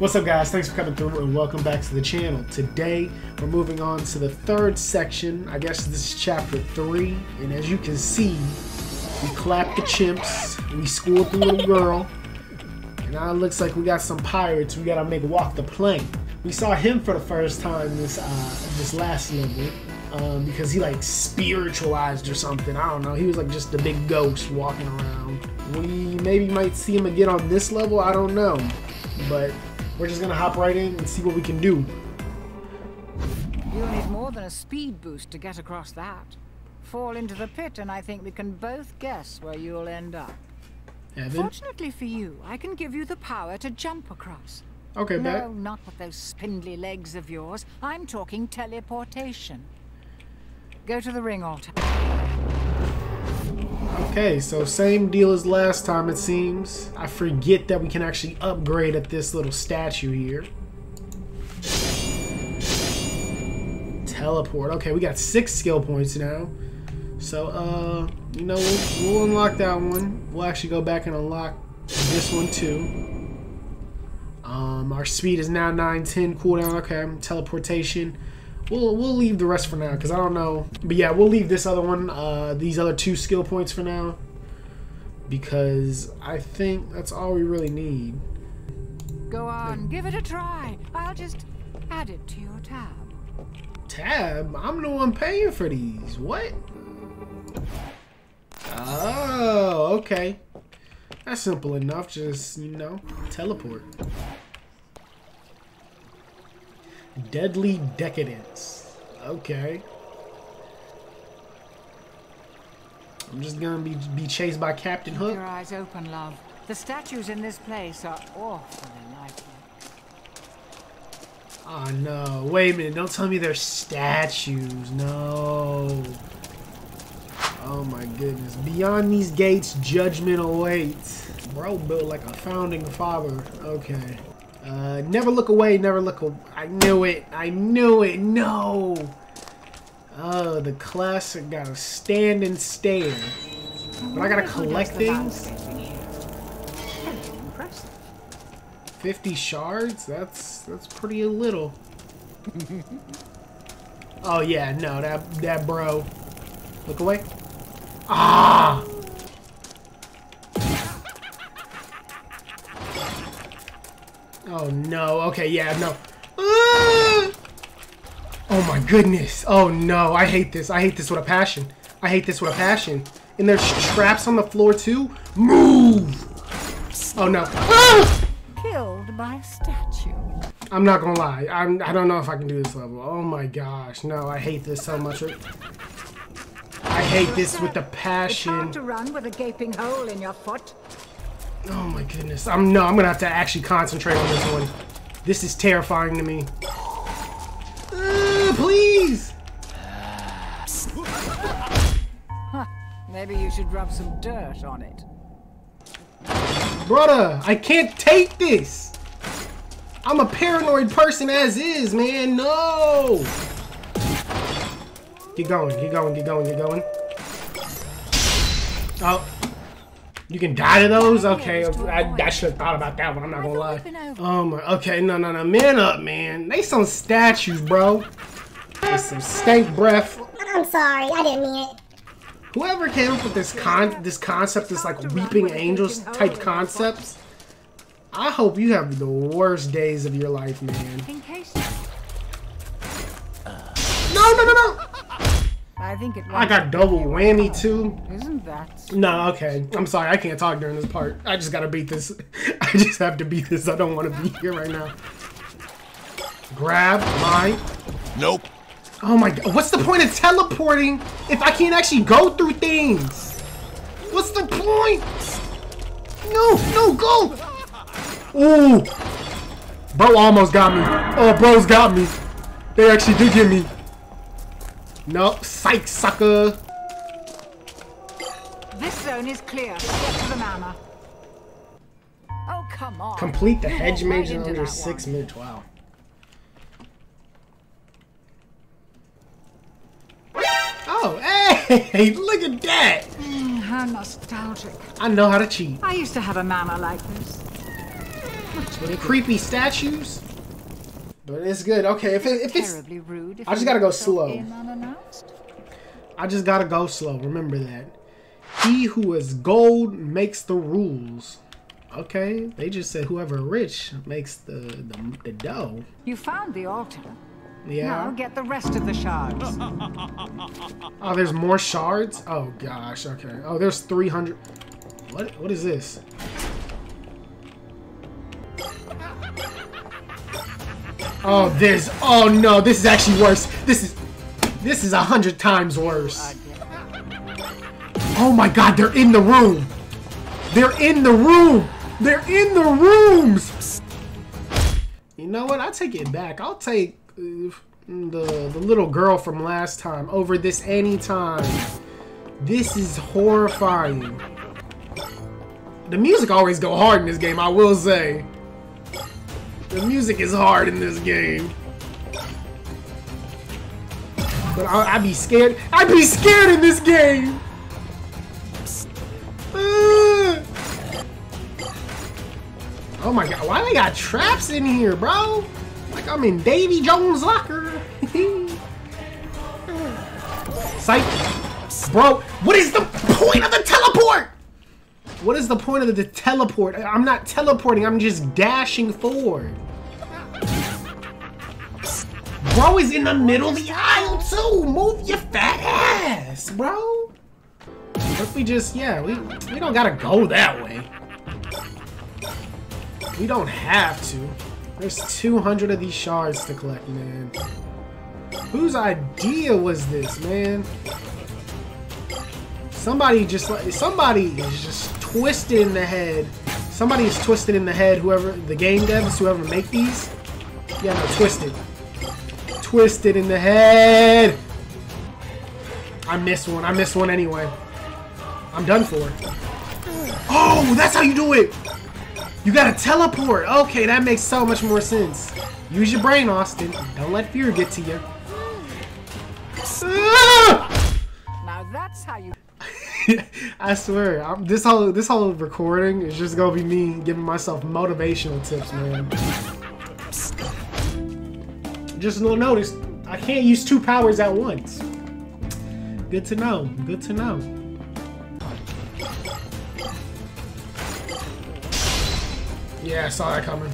What's up guys, thanks for coming through and welcome back to the channel. Today we're moving on to the third section, I guess this is chapter 3, and as you can see, we clapped the chimps, we schooled the little girl, and now it looks like we got some pirates. We gotta make walk the plank. We saw him for the first time this uh, this last level, um, because he like spiritualized or something, I don't know, he was like just a big ghost walking around. We maybe might see him again on this level, I don't know, but we're just gonna hop right in and see what we can do. You'll need more than a speed boost to get across that. Fall into the pit and I think we can both guess where you'll end up. Evan? Fortunately for you, I can give you the power to jump across. Okay, no, bet. not with those spindly legs of yours. I'm talking teleportation. Go to the ring altar. Okay, so same deal as last time it seems. I forget that we can actually upgrade at this little statue here. Teleport. Okay, we got six skill points now. So, uh, you know, we'll, we'll unlock that one. We'll actually go back and unlock this one too. Um, our speed is now 910 cooldown. Okay, teleportation. We'll we'll leave the rest for now because I don't know. But yeah, we'll leave this other one, uh, these other two skill points for now because I think that's all we really need. Go on, give it a try. I'll just add it to your tab. Tab, I'm the one paying for these. What? Oh, okay. That's simple enough. Just you know, teleport. Deadly Decadence. Okay. I'm just gonna be be chased by Captain Keep Hook. your eyes open, love. The statues in this place are awfully lifelike. Oh ah, no! Wait a minute! Don't tell me they're statues. No. Oh my goodness! Beyond these gates, judgment awaits. Bro, built like a founding father. Okay. Uh, never look away. Never look. Away. I knew it. I knew it. No. Oh, the classic gotta stand and stare. But I gotta collect things. landscaping here? Very impressive. 50 shards? That's that's pretty little. oh yeah, no, that that bro. Look away. Ah! Oh no. Okay, yeah, no. Ah! Oh my goodness. Oh no, I hate this. I hate this with a passion. I hate this with a passion. And there's traps on the floor too. Move! Oh no. Ah! Killed by a statue. I'm not gonna lie. I'm. I don't know if I can do this level. Oh my gosh, no! I hate this so much. I hate this with the It's passion. hard to run with a gaping hole in your foot. Oh my goodness. I'm no. I'm gonna have to actually concentrate on this one. This is terrifying to me. Uh, please. Huh. Maybe you should rub some dirt on it. Brother, I can't take this. I'm a paranoid person as is, man. No. Get going, get going, get going, get going. Oh. You can die to those? Okay, I, I should have thought about that one. I'm not gonna lie. Oh my, okay, no, no, no. Man up, man. They some statues, bro. There's some stank breath. I'm sorry, I didn't mean it. Whoever came up with this con this concept, this like weeping angels type concepts, I hope you have the worst days of your life, man. No, no, no, no! I think it I got double whammy too. Isn't that? No, okay. I'm sorry, I can't talk during this part. I just gotta beat this. I just have to beat this. I don't want to be here right now. Grab mine. Nope. Oh my god. What's the point of teleporting if I can't actually go through things? What's the point? No, no, go! Ooh! Bro almost got me. Oh, bro's got me. They actually did get me. Nope, psych sucker. This zone is clear. Get to the manor. Oh, come on. Complete the hedge walked right mage in under six one. minutes. Wow. Oh, hey! Look at that! Mm, how nostalgic. I know how to cheat. I used to have a manor like this. with creepy statues. But it's good. Okay, if, it, if it's Terribly rude. If I just gotta go slow. I just gotta go slow. Remember that. He who is gold makes the rules. Okay, they just said whoever rich makes the the, the dough. You found the altar. Yeah. Now Yeah. get the rest of the shards. Oh, there's more shards. Oh gosh. Okay. Oh, there's 300. What? What is this? Oh, this. Oh no, this is actually worse. This is. This is a hundred times worse. Oh my god, they're in the room. They're in the room. They're in the rooms. You know what? I'll take it back. I'll take uh, the the little girl from last time over this anytime. This is horrifying. The music always go hard in this game, I will say. The music is hard in this game. But I, I'd be scared. I'd be scared in this game. Uh. Oh my god, why they got traps in here, bro? Like I'm in Davy Jones' locker. Psych. Bro, what is the point of the teleport? What is the point of the teleport? I'm not teleporting, I'm just dashing forward. Bro is in the middle of the aisle too. Move your fat ass, bro. If we just, yeah, we, we don't gotta go that way. We don't have to. There's 200 of these shards to collect, man. Whose idea was this, man? Somebody just like somebody is just twisted in the head. Somebody is twisted in the head. Whoever the game devs, whoever make these, yeah, no, twisted, twisted in the head. I missed one. I missed one anyway. I'm done for. Oh, that's how you do it. You gotta teleport. Okay, that makes so much more sense. Use your brain, Austin. Don't let fear get to you. Ah! Now that's how you. I swear, I'm, this whole this whole recording is just gonna be me giving myself motivational tips, man. Just no notice, I can't use two powers at once. Good to know. Good to know. Yeah, I saw that coming.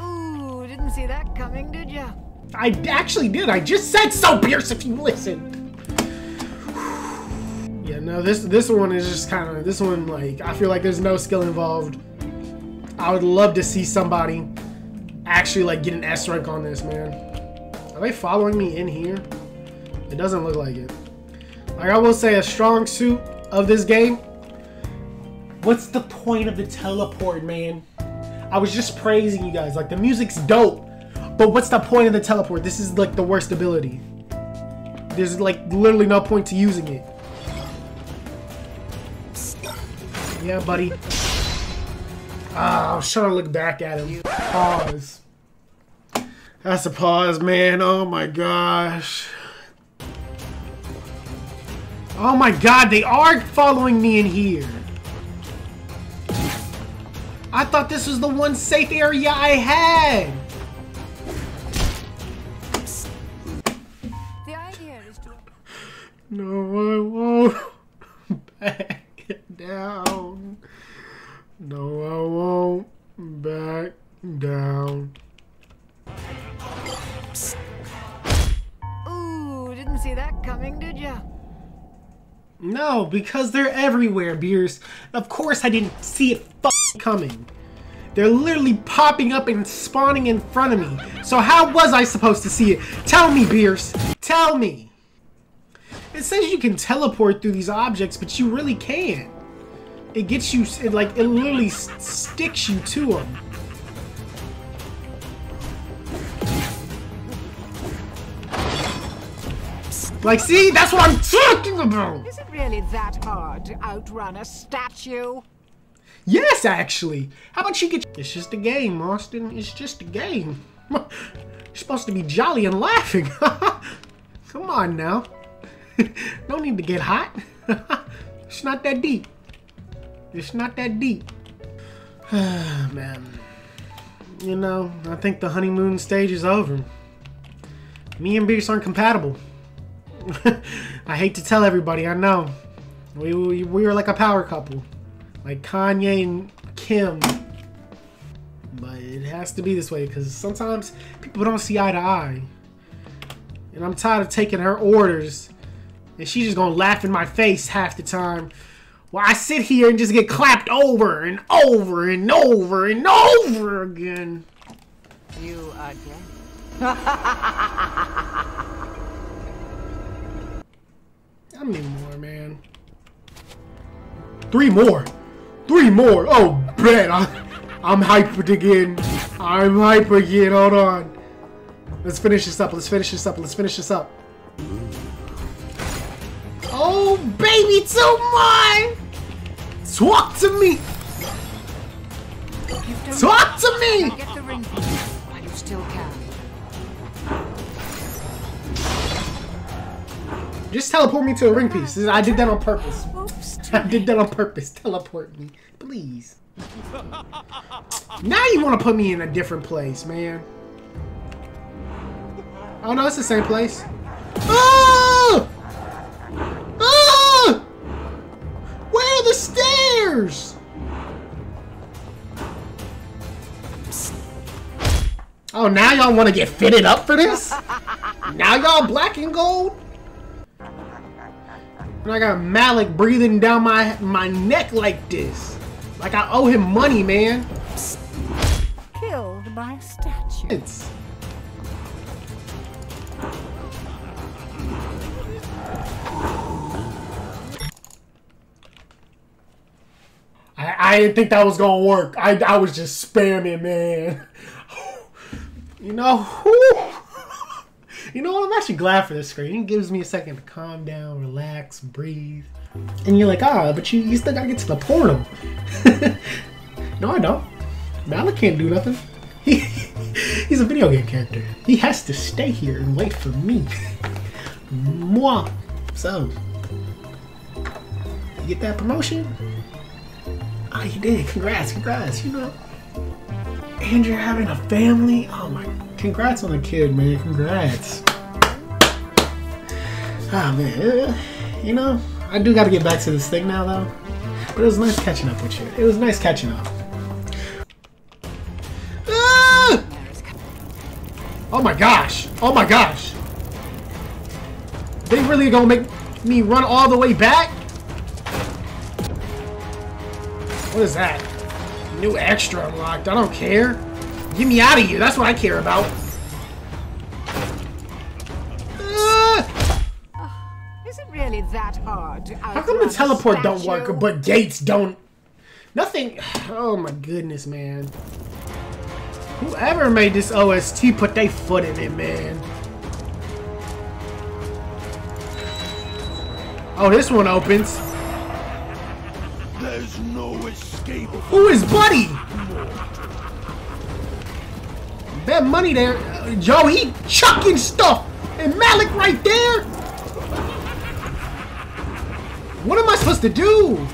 Ooh, didn't see that coming, did ya? I actually did. I just said so, Bierce. If you listened. Yeah, no. This this one is just kind of this one. Like I feel like there's no skill involved. I would love to see somebody actually like get an S rank on this, man. Are they following me in here? It doesn't look like it. Like I will say, a strong suit of this game. What's the point of the teleport, man? I was just praising you guys. Like the music's dope. But what's the point of the teleport? This is like the worst ability. There's like literally no point to using it. Yeah, buddy. Ah, I was trying to look back at him. Pause. That's a pause, man. Oh my gosh. Oh my god, they are following me in here. I thought this was the one safe area I had. The idea is to. No, I won't back down. No, I won't back down. Ooh, didn't see that coming, did ya? No, because they're everywhere, Bierce. Of course I didn't see it coming. They're literally popping up and spawning in front of me. So how was I supposed to see it? Tell me, Bierce. Tell me. It says you can teleport through these objects, but you really can't. It gets you, it like, it literally sticks you to them. Like, see? That's what I'm talking about! Is it really that hard to outrun a statue? Yes, actually. How about you get? It's just a game, Austin. It's just a game. You're supposed to be jolly and laughing. Come on now. no need to get hot. it's not that deep. It's not that deep. Man. you know, I think the honeymoon stage is over. Me and Bierce aren't compatible. I hate to tell everybody, I know. We, we, we were like a power couple. Like Kanye and Kim. But it has to be this way because sometimes people don't see eye to eye. And I'm tired of taking her orders. And she's just gonna laugh in my face half the time. While I sit here and just get clapped over and over and over and over again. You again? How many more, man? Three more. Three more. Oh, bet. I, I'm hyped again. I'm hyper again. Hold on. Let's finish this up. Let's finish this up. Let's finish this up. Oh, baby, two more. Talk to me. Talk to me. Just teleport me to a ring piece. I did that on purpose. I did that on purpose. Teleport me, please. Now you want to put me in a different place, man. Oh no, it's the same place. Oh! Oh! Where are the stairs? Oh, now y'all want to get fitted up for this? Now y'all black and gold? And I got Malak breathing down my my neck like this. Like I owe him money, man. Killed by a statue. It's I, I didn't think that was gonna work. I, I was just spamming, man. You know, you know what? I'm actually glad for this screen. It gives me a second to calm down, relax, breathe. And you're like, ah, but you, you still gotta get to the portal. no, I don't. Malak can't do nothing. He, he's a video game character. He has to stay here and wait for me. Moi. So, you get that promotion? Oh, you did. Congrats, congrats. You know, and you're having a family. Oh my! Congrats on the kid, man. Congrats. Ah man, uh, you know, I do got to get back to this thing now, though. But it was nice catching up with you. It was nice catching up. Ah! Oh my gosh! Oh my gosh! They really gonna make me run all the way back? What is that? New extra unlocked. I don't care. Get me out of here. That's what I care about. Ah! Is it really that hard to How come the teleport don't work, but gates don't? Nothing. Oh my goodness, man. Whoever made this OST put their foot in it, man. Oh, this one opens. There's no escape. Who is Buddy? Bet money there. Uh, Joe, he chucking stuff. And Malak right there. What am I supposed to do?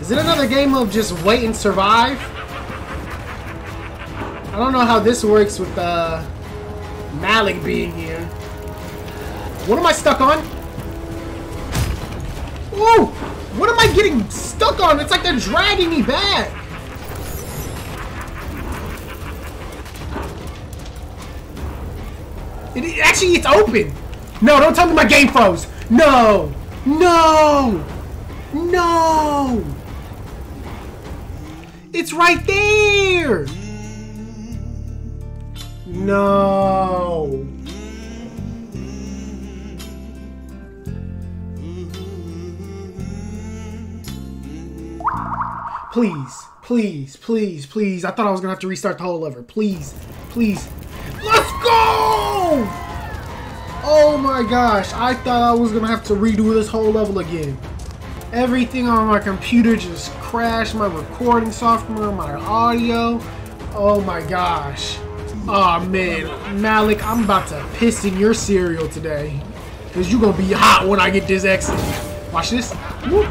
Is it another game of just wait and survive? I don't know how this works with uh, Malak being here. What am I stuck on? Whoa! What am I getting stuck on? It's like they're dragging me back. It, actually, it's open. No, don't tell me my game froze. No, no, no. It's right there. No. Please, please, please, please. I thought I was gonna have to restart the whole lever. Please, please. Let's go! Oh! oh my gosh, I thought I was gonna have to redo this whole level again. Everything on my computer just crashed, my recording software, my audio. Oh my gosh. Oh man, Malak, I'm about to piss in your cereal today. Cause you gonna be hot when I get this exit. Watch this. Whoop.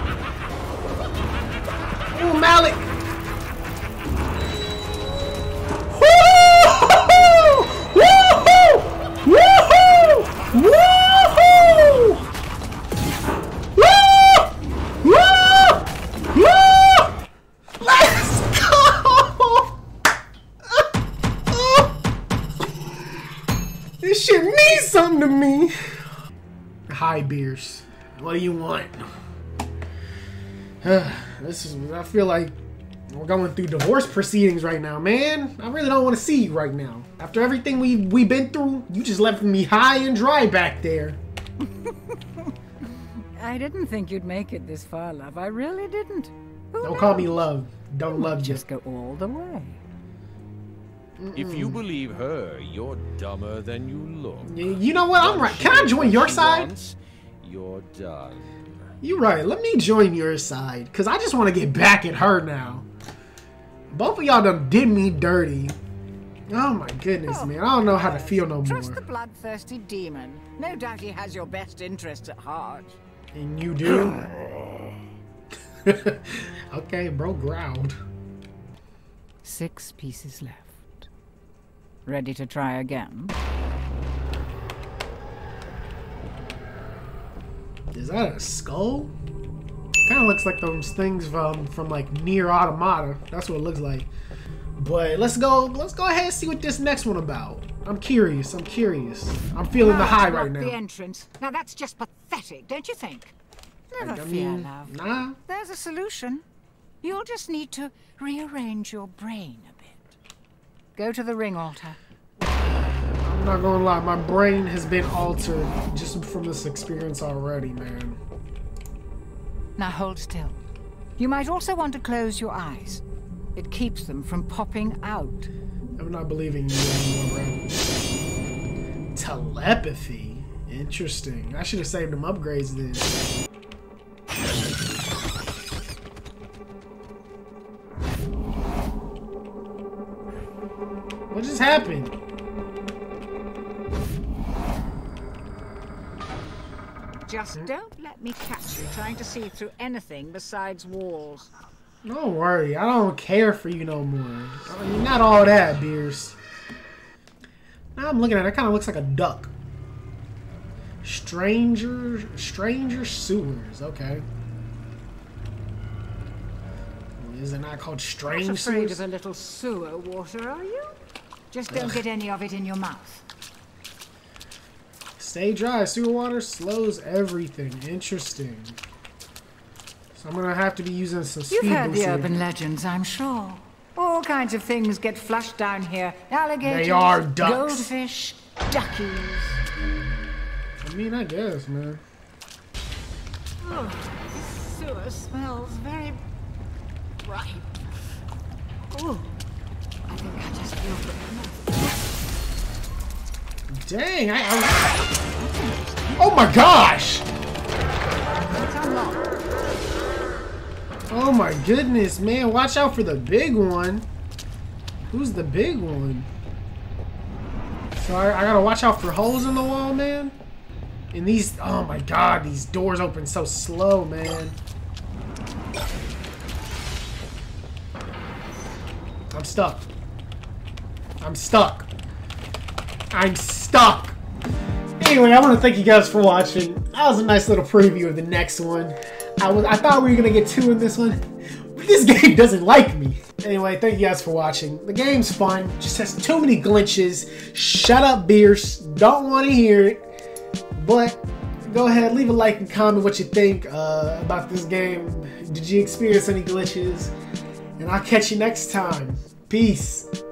Oh, Malak. Want? this is. I feel like we're going through divorce proceedings right now, man. I really don't want to see you right now. After everything we we been through, you just left me high and dry back there. I didn't think you'd make it this far, love. I really didn't. Who Don't call me love. Don't love you. Just go all the way. If you believe her, you're dumber than you look. Y- You know what? I'm right. Can I join your side? wants, You're done. You're right. Let me join your side. Because I just want to get back at her now. Both of y'all done did me dirty. Oh my goodness, Oh, man. I don't know how to feel no more. Trust the bloodthirsty demon. No doubt he has your best interests at heart. And you do? okay, bro growled. Six pieces left. Ready to try again? Is that a skull? Kind of looks like those things from from like Nier Automata. That's what it looks like. But let's go. Let's go ahead and see what this next one about. I'm curious. I'm curious. I'm feeling the Ah, high block right The entrance. Now that's just pathetic, don't you think? Never I fear, mean, love. nah. There's a solution. You'll just need to rearrange your brain a bit. Go to the ring altar. I'm not gonna lie. My brain has been altered just from this experience already, man. Now hold still. You might also want to close your eyes. It keeps them from popping out. I'm not believing you anymore, bro. Telepathy. Interesting. I should have saved them upgrades then. Let me catch you trying to see through anything besides walls. Don't worry, I don't care for you no more. I mean, not all that, Bierce. Now I'm looking at it, it kind of looks like a duck. Stranger, stranger sewers. Okay. Is it not called Not strange afraid sewers? of a little sewer water, are you? Just don't get any of it in your mouth. Stay dry. Sewer water slows everything. Interesting. So I'm gonna have to be using some speed You've heard the urban legends, I'm sure. All kinds of things get flushed down here. Alligators, They are ducks. goldfish, duckies. I mean, I guess, man. Oh, this sewer smells very bright. Oh, I think I just feel the Dang, I, I... Oh my gosh! Oh my goodness, man. Watch out for the big one. Who's the big one? Sorry, I gotta watch out for holes in the wall, man. And these, oh my god, these doors open so slow, man. I'm stuck. I'm stuck. I'm stuck. Anyway, I want to thank you guys for watching. That was a nice little preview of the next one. I was I thought we were gonna get two in this one. But this game doesn't like me. Anyway, thank you guys for watching. The game's fun, just has too many glitches. Shut up, Bierce. Don't want to hear it. But go ahead, leave a like and comment what you think uh, about this game. Did you experience any glitches? And I'll catch you next time. Peace.